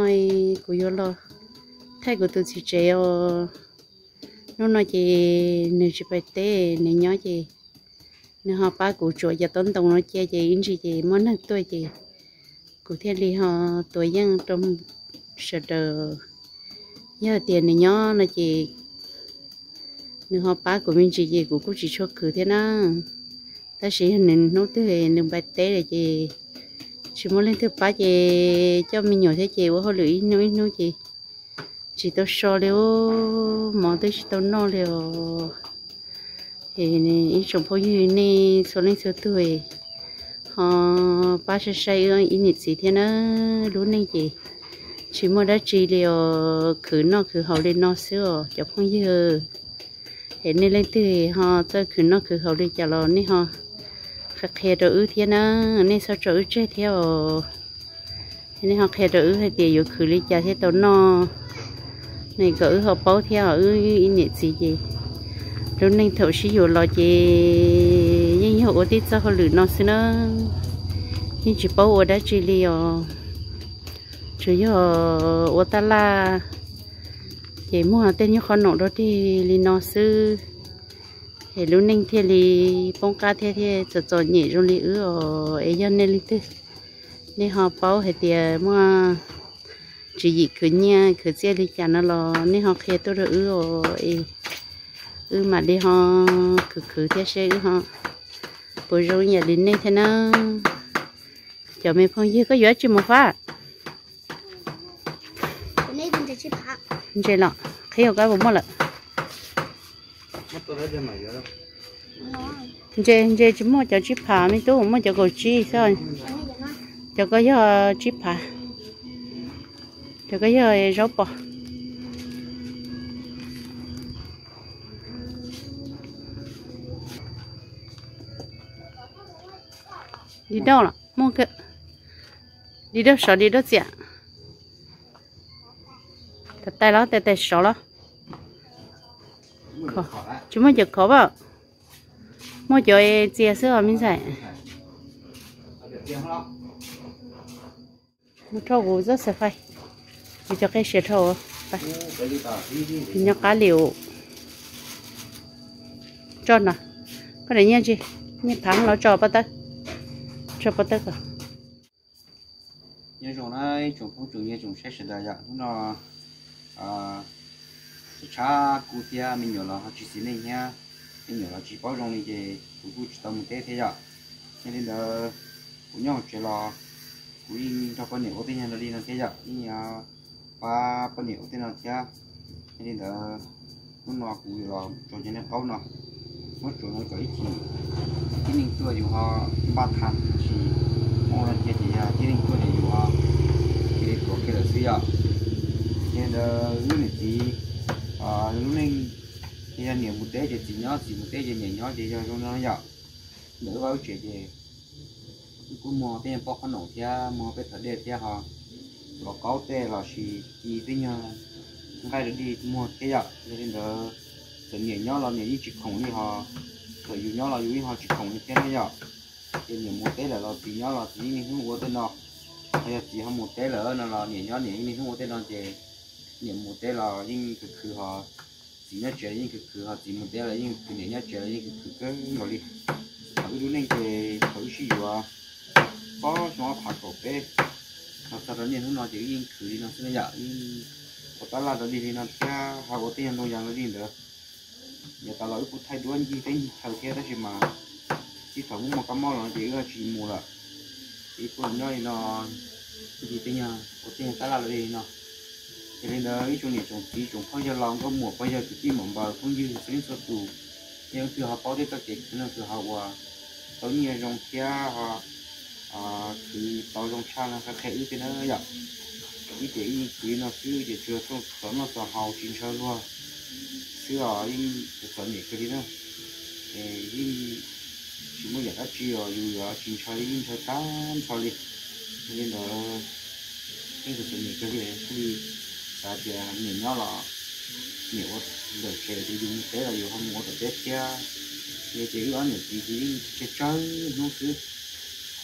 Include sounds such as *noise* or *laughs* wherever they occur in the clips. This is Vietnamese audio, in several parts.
nói của yo lo. Thay của tôi chỉ chế ờ nó nói chị nếu chỉ phải té nếu nhớ chị. Nếu họ ba của chùa giờ tốn đồng nó chơi chị in gì chị món ăn tôi chị. Cụ thấy li họ tuổi dân trong sợ đờ. Nhớ tiền này nhớ nó chị. Nếu họ ba của mình chị gì của cô chỉ cho cứ thế nào. Ta sẽ nên nấu thứ nên bài té là chị chỉ muốn lên thứ ba chị cho mình nhỏ thế chị của họ lưỡi nuôi nuôi chị. Chỉ tôi so liu mỏ tôi chỉ tôi no liu thì này chồng phố như này số lên số tuổi. Họ, ba sẽ say ơi ít nhất gì thế nó lúc này chị. Chỉ muốn đã chỉ liều khử nó khử hậu lên nó xưa cho phong như hiện nay lên từ họ cho khử nó khử hậu lên cho lo này họ khắc khe đỡ thế nó nên sao trở chơi theo nên họ khe đỡ hay khử lý cha thế tao no. Này cỡ họ bao theo ở ít nhẹ gì gì? Rồi nên thầu sử dụng lo gì nhưng họ ở đi cho họ lử nó xin nó. Nhưng chỉ bao ở đó chỉ liều chủ yếu ở ta là chỉ mua tên như con nọ đó thì li nó xưa thì lúc này thì li bông cá thì thì cho cho nhẹ rồi li ứ ở ấy cho nên li tư nên họ bao thì tiền mua chỉ gì cứ nha cứ chơi li chả nó lo. Nên họ khe tôi ứ ở ấy. Ứ mà đi họ cứ cứ thế sẽ ứ họ. Bữa rồi nhà đến đây thế nào? Cho mình phong như có gió chỉ một phát. Chơi lọ khi ở cái bụng mà lợ giờ giờ chỉ mua cho chip phá mới tu mua cho cầu chi sao cho cái giờ chip phá cho cái giờ rau bò đi đâu rồi mua cái đi đâu sợ đi đâu chả tay tay đó tay tay sợ đó khó chúng mà chụp khó vào mua chỗ e chia sữa vào mình xài một trâu gù rất sẽ phải vì cho cái sữa trâu phải. Nhóc cá liều. Cho nè à? có để nhá chị? Nhá thắng nó cho bắt tết, cho bắt tết cả à? nhá chúng này chúng phụ chủ nhá chúng sẽ sẽ đại dạng. Chúng nó à cha cụ tia mình nhớ là họ chỉ xin này nha. Mình nhớ là chỉ bảo rong này thì cụ cụ chỉ tao một té thế ạ. Nên là cụ nhau chỉ là cụ in cho con nhiều tên là đi là thế ạ. Nhưng mà ba con nhiều tên là thế nên là nó nó cụ là cho cho nên câu nó mất chỗ nó cái gì cái mình tôi dù họ ba tháng chỉ mong là cái gì à cái mình tua thì dù họ cái của cái là suy ạ nên là lúc này thì à lúc này thì anh nhiều một tế thì chị nhó chị một tế cho nhảy nhó chị cho nó nhỏ đỡ vào chuyện gì cũng mua tiền bóc cái nổ thì mua cái thợ đẹp thì họ có có tê là chỉ chỉ tí nhau ngay được đi mua cái gì nên là tự nhảy nhó là nhảy chỉ khổng đi họ tự dù nhó là dù họ chỉ khổng như thế này nhở thì nhảy một tế là là chị nhó là chị mình không có tên nào hay là chỉ không một tế là nó là nhảy nhó nhảy mình không có tên nào chị nhảy một tế là nhưng cái khử họ chỉ nhớ chuyện nhưng cái cửa họ chỉ một tế là nhưng cái nhớ chơi những cái cửa cái ngồi đi ở lúc này cái thử sử dụng có nó phạt cổ bé nó sau đó nhận nó chỉ những khử nó sẽ nhớ những có ta là nó đi thì nó sẽ họ có tiền đâu dạng nó đi nữa nhà ta lại cũng thay đổi gì thế thay kia đó chỉ mà chỉ thằng một cái món là chỉ là chỉ mua là thì còn nói nó gì thế nhà có tiền ta là đi nó cho nên là cái chỗ này trồng tí trồng phong giờ lòng có mùa bây giờ chỉ mỏng vào không như sinh số tù. Nhưng từ họ bảo thế các cái nó từ họ qua tối nhiều trồng kia họ à thì tao trồng cha là các cái cái nó vậy cái cái cái nó cứ để chưa xong xong nó tao hậu chín chơi luôn. Xưa ở in cái này cái đó. Thì chỉ muốn giải chi rồi dù ở chín chơi in chơi tám đi. Nên là cái cái này cái này ta giờ nhìn nhau là nhiều được chơi thì dùng thế là dùng không có được tết kia như chỉ có nhiều chỉ chỉ chơi chơi nó cứ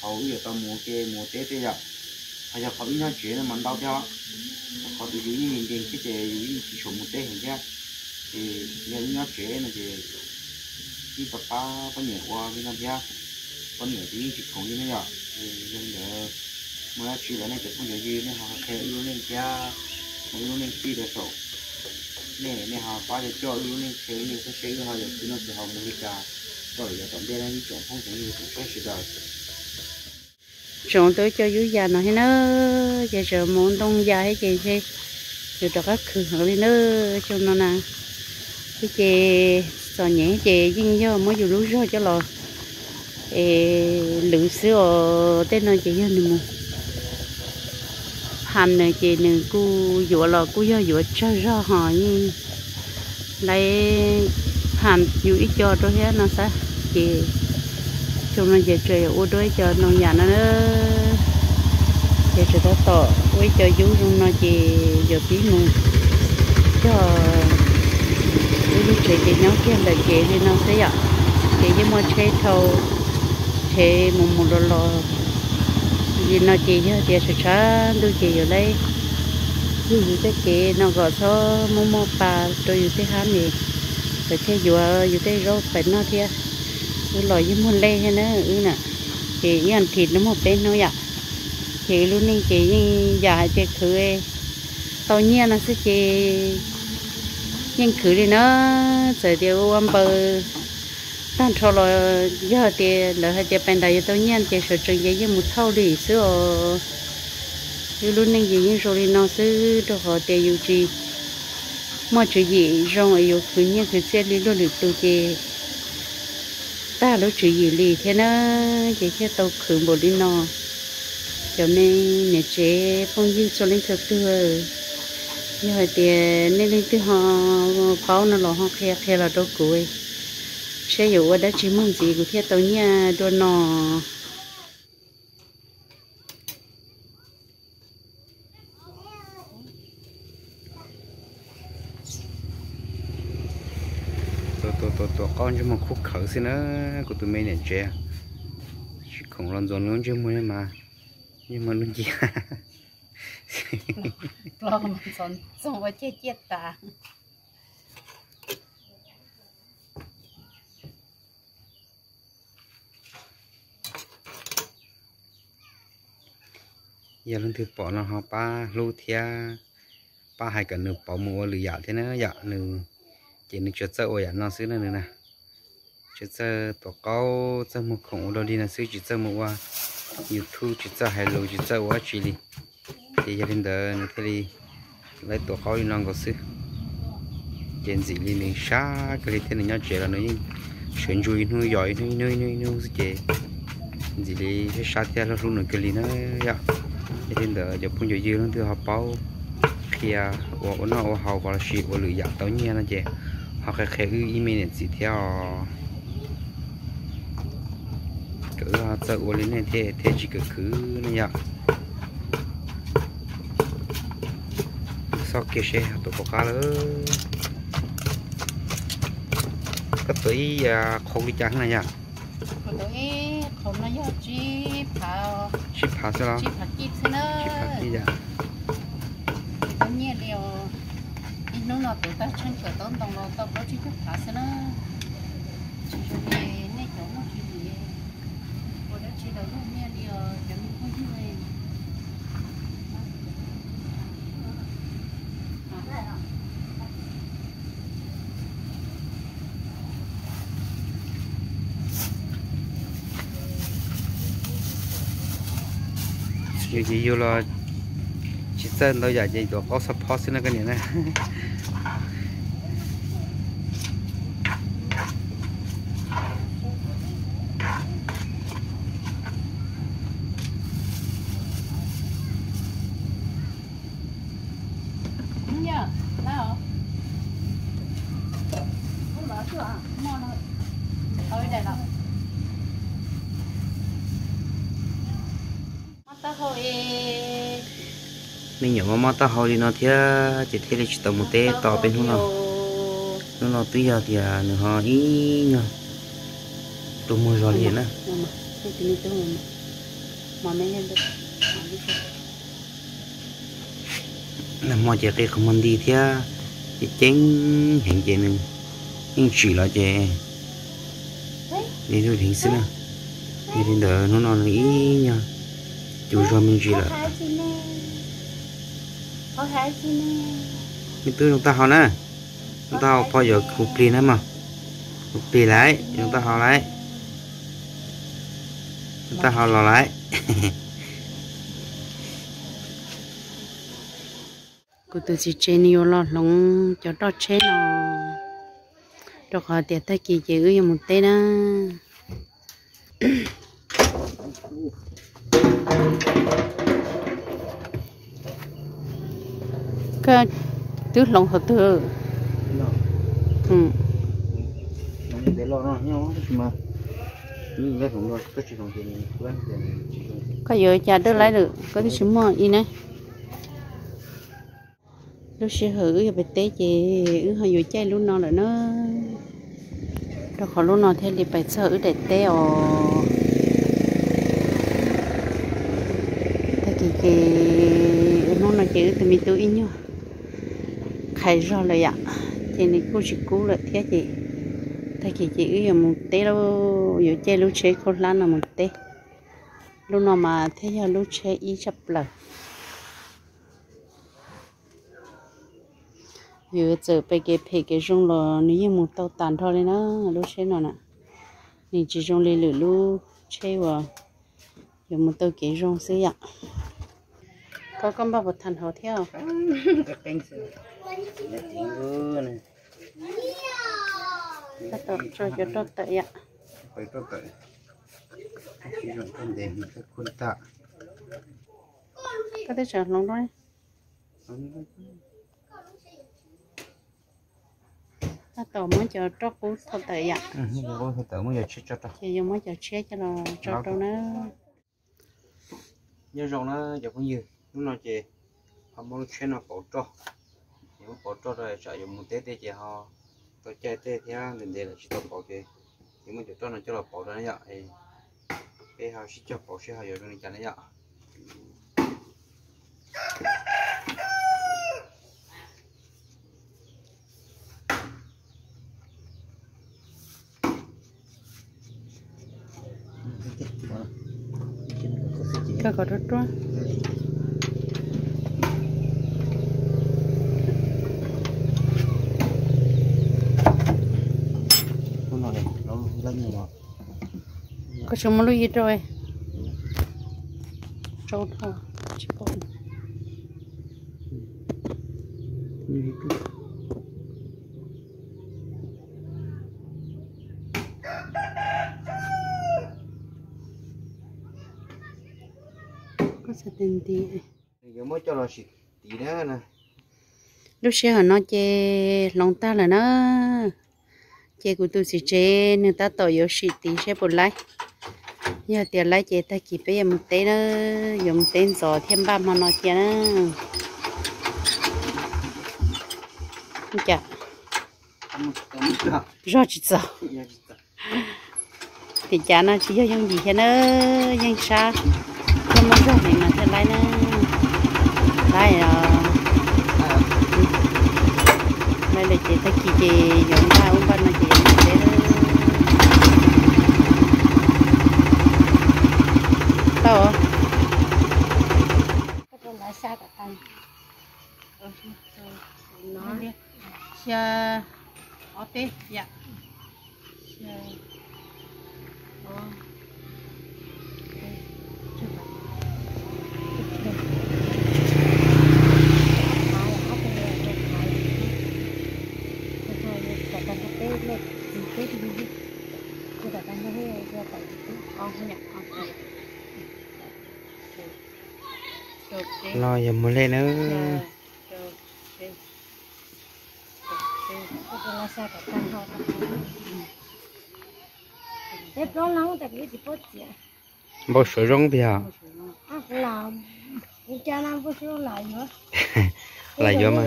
hầu giờ tao mua kia, mua tết thế bây giờ có khỏi nhau chuyện là mình đau theo có bị gì mình tiền cái gì chỉ số một tê hình chứ. Thì nếu nhau chuyện là thì đi bà có nhiều qua với năm theo có nhiều thì chỉ không như thế nào thì nên để mới chỉ là nên chỉ không nhiều gì nên họ theo yêu lên cha yêu lên khi để sổ nè nè họ để cho yêu lên theo yêu cái chế họ được thì nó học một cái rồi giờ tổng đây là những chuyện không thể như cũng phải sự tới cho dưới già nó hay nó giờ giờ muốn đông già hết gì chứ giờ đó các khử ở nữa cho nó nè. Cái chè, sò nhẹ chè nhưng do mới dù lúa rồi cho lò. Ê sữa tên nó chị cho nè hàm này chị nè cu dụa lò, cu do dụa cho ra họ nhưng lấy hàm dù ít cho tôi hết, nó sẽ chị chúng nó giờ trời ô đôi cho nó nhà nó giờ trời đó tỏ với cho chú chúng nó chị giờ tí mù cho lúc trời chị nó kia là chị thì nó sẽ ạ chị với mua chơi thầu thì mù mù lò lò vì nó chỉ giờ thì sẽ trả đôi chị ở đây như thế chị nó gọi số mua mua bà rồi như thế ham gì phải thế vừa như thế rồi phải nó thế cái lò với muốn lê hay nữa ừ nè chị ăn thịt nó một bên thôi ạ chị luôn nên chị nhưng già chị khử tao nhiên là sẽ chị nhưng khử đi nó sẽ điều ông bờ tan cho lo giờ thì lỡ hay bên đây tao nhiên chị sợ trường vậy với một thâu đi xưa thì luôn nên gì nhưng rồi nó sẽ họ tiền yêu chi mà chuyện gì rồi yêu khử nhiên khử xe đi luôn được tôi ta lúc chỉ gì lì thế nó chỉ cái tàu khử bộ đi nó cho nên nè chế phong dư cho lên thực tư. Giờ thì, nên lên tư họ báo nó là họ khe khe là đâu cuối sẽ hiểu ở đã chỉ mong gì của thiết tàu nha đôi nò, tổ tổ tổ tổ con cho một khúc khẩu xin nữa của tụi mình này trẻ chỉ không lon giòn luôn chứ mới mà nhưng mà luôn gì lo mà son son vào chết chết ta. Giờ lần thứ bỏ nó họ ba lô thia ba hai cái nửa bỏ mua lười dạ thế nữa dạ nửa chỉ nửa chuột sơ ôi nó xứ nữa nè chuột sơ tổ cao sơ một khổng đâu đi là xứ chút sơ một qua youtube chuột sơ hai lô chuột sơ quá chỉ đi thì giờ lần đó nó thế đi lấy tổ cao nó có xứ trên gì đi nửa xa cái thế này nhau trẻ là nó nhưng chuyển chui nó giỏi nó nó nó nó gì gì đi cái xa theo nó luôn nửa cái gì nó dạ hiện giờ giờ phun giờ dưa nó từ học bao kia ô ở nó ở học gọi và sĩ ở lưỡi dạng tao nhia nó chị. Họ cái cái email này chỉ theo. Cứ à, sợ ở lên này, thế thế chỉ cứ cứ nó nhở sau kia sẽ tụi có cá nữa cái tuổi à, không đi trắng này nhở tôi không nó giờ chỉ phá chip phá sao? chỉ phá kịp thế nữa chip phá gì vậy tao nhẹ điều ít lúc nào tụi ta chân cửa tao đồng nào tao có chút phá thế nữa chỉ cho nên nên chỗ nó chỉ gì còn đó chỉ lúc nhẹ điều cho mình không gì vậy dù gì dù là chỉ chân đâu giờ gì đồ có support xin nó cái này nè. Nhá nào không? Mở chưa à ngon rồi thôi, để nào ta hồi mình nhớ mà ta hỏi đi nó thì chỉ thấy là chỉ tầm một té to bên hôm nào nó nó tuy giờ thì nó họ ý nhờ tôi mua rồi. liền á rồi. Là mọi chuyện cái không muốn đi theo cái chén hiện chuyện này nhưng chỉ là chuyện đi thôi thì xin à. Đi đến đỡ nó nó ý nha chủ cho mình chỉ là mình tư chúng ta học nè. Chúng ta học bao giờ cục pli nữa mà cục pli lại chúng ta học lại. Chúng ta học lại. Cô tự chỉ chơi nhiều lo lông cho đó chơi nó cho họ tiệt ta kỳ chỉ ư một tê đó *clears throat* cái tứ lòng hợp tư ừ. Để lo nó nhau mà cái cũng lo tất cả những cái giờ cha đỡ lại được có cái sự mò gì nè. Lúc sẽ hử giờ bị té chị ư hơi vừa chơi lúc nào là nó. Đó khỏi lúc nào thế thì phải sợ để té ồ. Thế thì chị nó là chị từ mình tự in nhau khai rồi lại ạ thì này cô chỉ cú lại thế chị tại chị chỉ giờ một té đâu giờ chơi lúc chơi con lan là một té. Lúc nào mà thế giờ lúc chơi ít chấp lờ. Giờ giờ bây giờ phải cái rong là nếu như một tàu tàn thôi nữa, lúc chơi nó nè. Nên chỉ rong lên lửa lúc chơi vào. Giờ một tàu cái rong xí ạ. Có con bao bột thành hồ theo *laughs* cái canh cho cho tốt tệ phải tới cái ta tổ mới chờ cho cú thật tệ ạ ừ mới giờ chết cho ta thì giờ mới chết cho nó cho đâu nó nhớ rồi nó giờ có nhiều lúc nào chị họ muốn chơi nó cổ cho nếu cổ cho rồi sợ dùng một tết tế chị họ tôi chơi tết thì nên để là chỉ tôi bỏ cái nhưng mà chỉ cho nó cho là bỏ ra nhá cái họ chỉ cho bỏ sẽ họ dùng cái này nhá cái có rất đó nói này nó lên như mà có chúng nó gì rồi trâu thôi chỉ có có sẽ tiền tí giờ mới cho nó xịt tí nữa nè. Lúc xưa họ nói chê lòng ta là nó chế cũng tu sĩ chế nên ta tổ yếu sĩ tí sẽ bột lại giờ tiền lại chế ta chỉ bây giờ một tên nó dùng tên gió thêm ba mà nó chế nó chả rõ chỉ sao thì chả nó chỉ cho những gì thế nó những xa không có này mà thế lại nó lại rồi đây là chị ta chị chị dùng ba ông ba nó chị để tao à? Cái lá xa cả tay nó đi xa ở tê dạ. Xa con không nhận con không được đi lo giờ mới lên nữa được đi lá xa cả tay chỉ có chuyện bao sữa rong thì hả à là cha nam có số lại nữa lại vô mà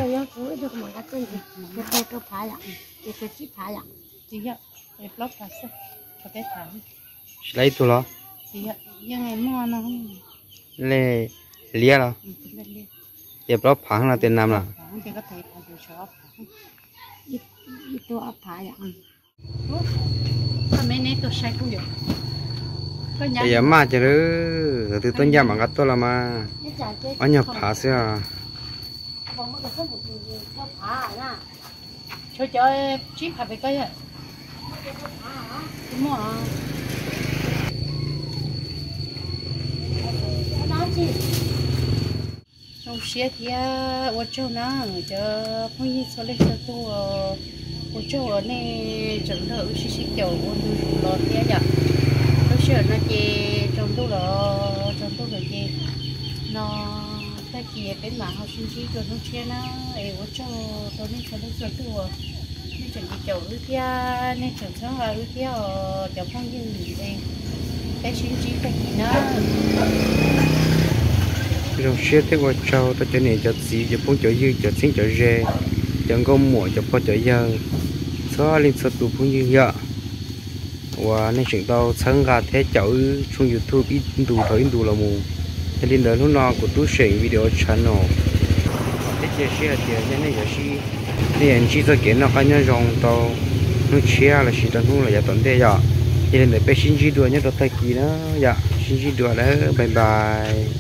dạ để block cả sẽ cho bé thảm lấy tụi nó dạ nhưng ngày mua nó. Không lê lia là để block phẳng là tiền nam là. Phẳng thì có thể phẳng được cho phẳng. Ít ít tụi ấp phẳng vậy cái mấy này tụi sai cũng được bây giờ mà chứ từ tuần giờ mà gặp tôi là mà. Anh nhập phá xí à? Chơi chơi chip hạt về cái à đúng rồi ông xe thì ở chỗ nào cho phong nhiên số lên cho tu ở chỗ ở này chẳng đỡ xí xí kiểu ôn đủ lọt thế nhở tôi sợ nó chị trong tu lọ trong tu lọ chị nó ta chị bên mạng học sinh chỉ cho nó xe nó ở chỗ tôi nên cho lên cho chuẩn bị kiểu ư kia nên chuẩn sao là ư kia cho phong như gì đây cái chuyến chí phải gì nó trong xe thế qua trâu ta cho nên cho gì cho phong cho dư cho xin cho dê chẳng có mùa cho phong cho dơ số lên số tụ phong như giờ và nên chuyện tao sáng gà thế chậu trong youtube ít đủ thời ít đủ là mù thế nên đến lúc nào của tôi sẽ video channel thế chia sẻ thì nên là gì nên chỉ cho kiến nó cái nhau rong tàu nó chia là chỉ tận nó là giờ tận thế giờ. Thì nên là bé xin chỉ đùa nhớ tao tay kỳ đó. Dạ xin chỉ đùa đấy, bye bye.